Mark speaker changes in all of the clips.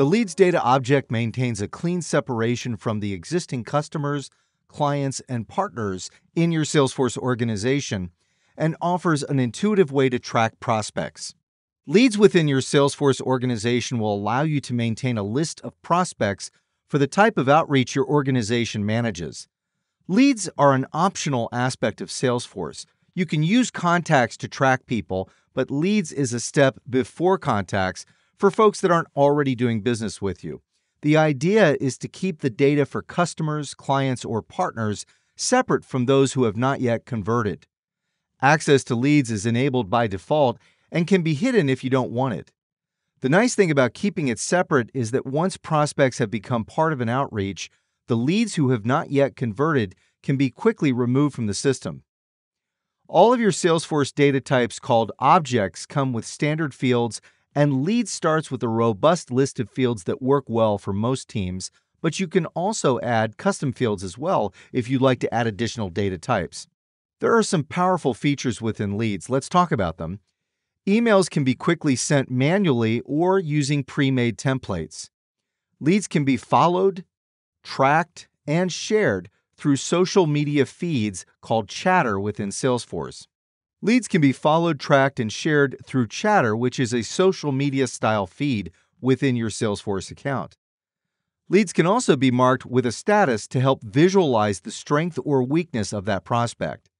Speaker 1: The Leads Data Object maintains a clean separation from the existing customers, clients, and partners in your Salesforce organization and offers an intuitive way to track prospects. Leads within your Salesforce organization will allow you to maintain a list of prospects for the type of outreach your organization manages. Leads are an optional aspect of Salesforce. You can use contacts to track people, but leads is a step before contacts for folks that aren't already doing business with you. The idea is to keep the data for customers, clients, or partners separate from those who have not yet converted. Access to leads is enabled by default and can be hidden if you don't want it. The nice thing about keeping it separate is that once prospects have become part of an outreach, the leads who have not yet converted can be quickly removed from the system. All of your Salesforce data types called objects come with standard fields, and leads starts with a robust list of fields that work well for most teams, but you can also add custom fields as well if you'd like to add additional data types. There are some powerful features within leads. Let's talk about them. Emails can be quickly sent manually or using pre made templates. Leads can be followed, tracked, and shared through social media feeds called Chatter within Salesforce. Leads can be followed, tracked, and shared through Chatter, which is a social media style feed within your Salesforce account. Leads can also be marked with a status to help visualize the strength or weakness of that prospect.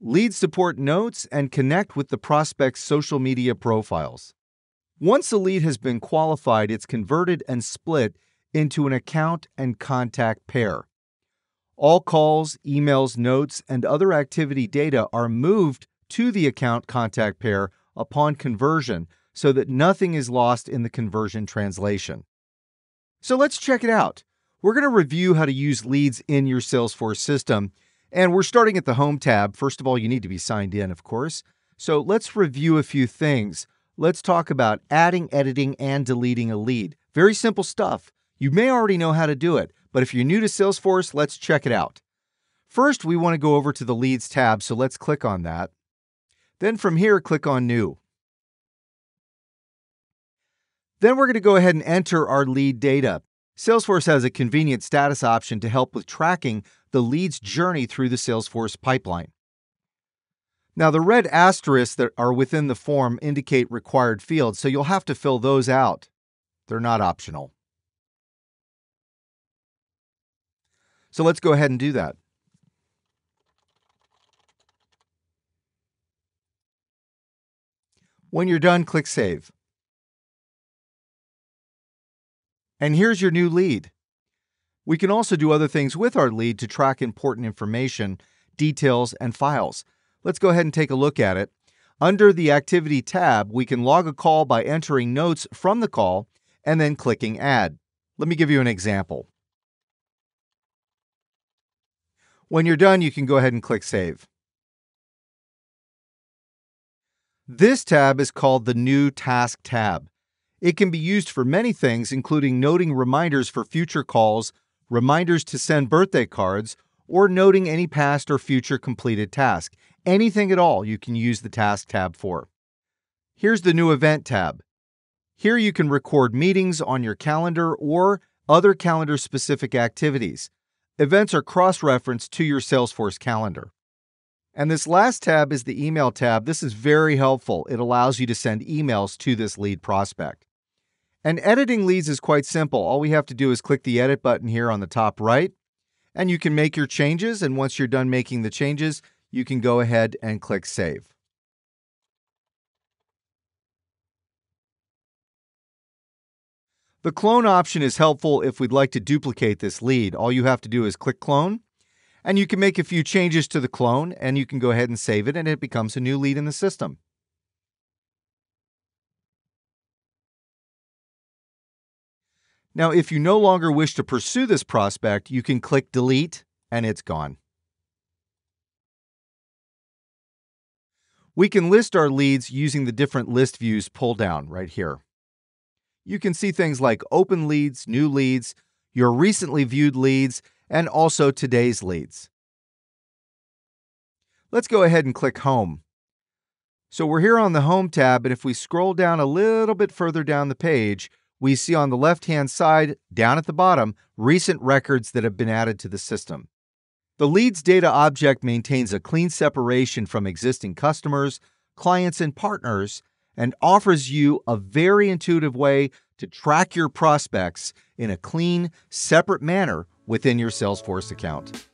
Speaker 1: Leads support notes and connect with the prospect's social media profiles. Once a lead has been qualified, it's converted and split into an account and contact pair. All calls, emails, notes, and other activity data are moved to the account contact pair upon conversion so that nothing is lost in the conversion translation. So let's check it out. We're going to review how to use leads in your Salesforce system, and we're starting at the Home tab. First of all, you need to be signed in, of course. So let's review a few things. Let's talk about adding, editing, and deleting a lead. Very simple stuff. You may already know how to do it, but if you're new to Salesforce, let's check it out. First, we want to go over to the Leads tab, so let's click on that. Then from here, click on New. Then we're going to go ahead and enter our lead data. Salesforce has a convenient status option to help with tracking the lead's journey through the Salesforce pipeline. Now, the red asterisks that are within the form indicate required fields, so you'll have to fill those out. They're not optional. So let's go ahead and do that. When you're done, click Save. And here's your new lead. We can also do other things with our lead to track important information, details, and files. Let's go ahead and take a look at it. Under the Activity tab, we can log a call by entering notes from the call and then clicking Add. Let me give you an example. When you're done, you can go ahead and click Save. This tab is called the New Task tab. It can be used for many things, including noting reminders for future calls, reminders to send birthday cards, or noting any past or future completed task. Anything at all you can use the Task tab for. Here's the new Event tab. Here you can record meetings on your calendar or other calendar specific activities. Events are cross referenced to your Salesforce calendar. And this last tab is the email tab. This is very helpful. It allows you to send emails to this lead prospect. And editing leads is quite simple. All we have to do is click the edit button here on the top right, and you can make your changes. And once you're done making the changes, you can go ahead and click save. The clone option is helpful if we'd like to duplicate this lead. All you have to do is click clone, and you can make a few changes to the clone, and you can go ahead and save it, and it becomes a new lead in the system. Now, if you no longer wish to pursue this prospect, you can click delete, and it's gone. We can list our leads using the different list views pull down right here you can see things like open leads, new leads, your recently viewed leads, and also today's leads. Let's go ahead and click Home. So we're here on the Home tab, and if we scroll down a little bit further down the page, we see on the left hand side, down at the bottom, recent records that have been added to the system. The Leads data object maintains a clean separation from existing customers, clients, and partners, and offers you a very intuitive way to track your prospects in a clean, separate manner within your Salesforce account.